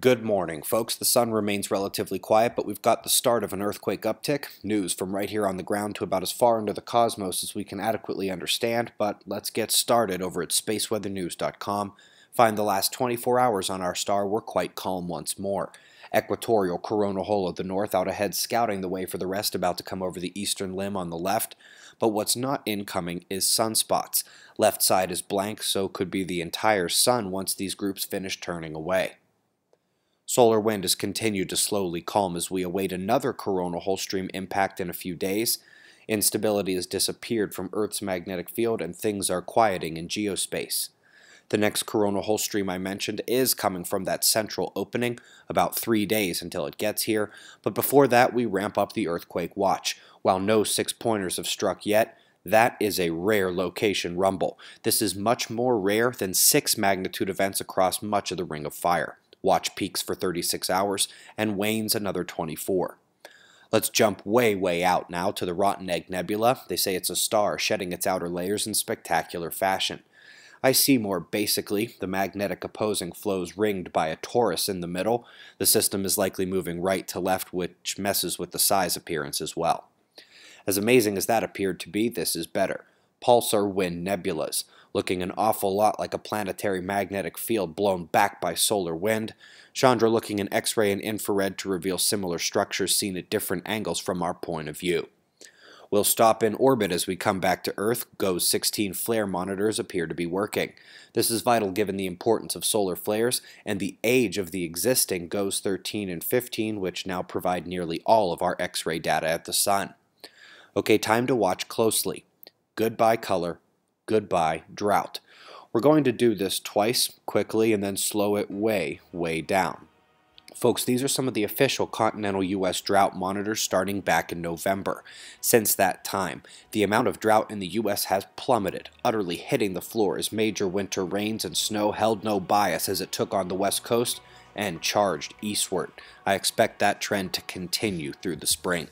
Good morning, folks. The sun remains relatively quiet, but we've got the start of an earthquake uptick. News from right here on the ground to about as far into the cosmos as we can adequately understand, but let's get started over at spaceweathernews.com. Find the last 24 hours on our star were quite calm once more. Equatorial coronal hole of the north out ahead scouting the way for the rest about to come over the eastern limb on the left, but what's not incoming is sunspots. Left side is blank, so could be the entire sun once these groups finish turning away. Solar wind has continued to slowly calm as we await another coronal hole stream impact in a few days. Instability has disappeared from Earth's magnetic field and things are quieting in geospace. The next coronal hole stream I mentioned is coming from that central opening, about three days until it gets here, but before that we ramp up the earthquake watch. While no six pointers have struck yet, that is a rare location rumble. This is much more rare than six magnitude events across much of the Ring of Fire. Watch peaks for 36 hours and wanes another 24. Let's jump way, way out now to the Rotten Egg Nebula. They say it's a star shedding its outer layers in spectacular fashion. I see more basically the magnetic opposing flows ringed by a torus in the middle. The system is likely moving right to left, which messes with the size appearance as well. As amazing as that appeared to be, this is better. Pulsar Wind Nebulas looking an awful lot like a planetary magnetic field blown back by solar wind. Chandra looking in X-ray and infrared to reveal similar structures seen at different angles from our point of view. We'll stop in orbit as we come back to Earth. GOES 16 flare monitors appear to be working. This is vital given the importance of solar flares and the age of the existing GOES 13 and 15, which now provide nearly all of our X-ray data at the Sun. Okay, time to watch closely. Goodbye color, goodbye drought. We're going to do this twice quickly and then slow it way, way down. Folks, these are some of the official continental U.S. drought monitors starting back in November. Since that time, the amount of drought in the U.S. has plummeted, utterly hitting the floor as major winter rains and snow held no bias as it took on the west coast and charged eastward. I expect that trend to continue through the spring.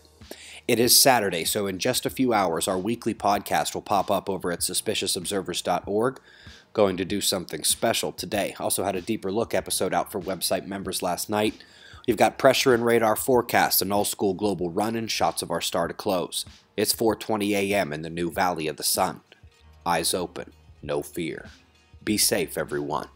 It is Saturday, so in just a few hours, our weekly podcast will pop up over at suspiciousobservers.org. Going to do something special today. Also had a deeper look episode out for website members last night. We've got pressure and radar forecasts, an all-school global run, and shots of our star to close. It's 4:20 a.m. in the new Valley of the Sun. Eyes open, no fear. Be safe, everyone.